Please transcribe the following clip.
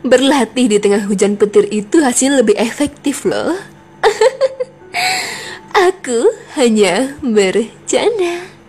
Berlatih di tengah hujan petir itu hasil lebih efektif loh. Aku hanya bercanda.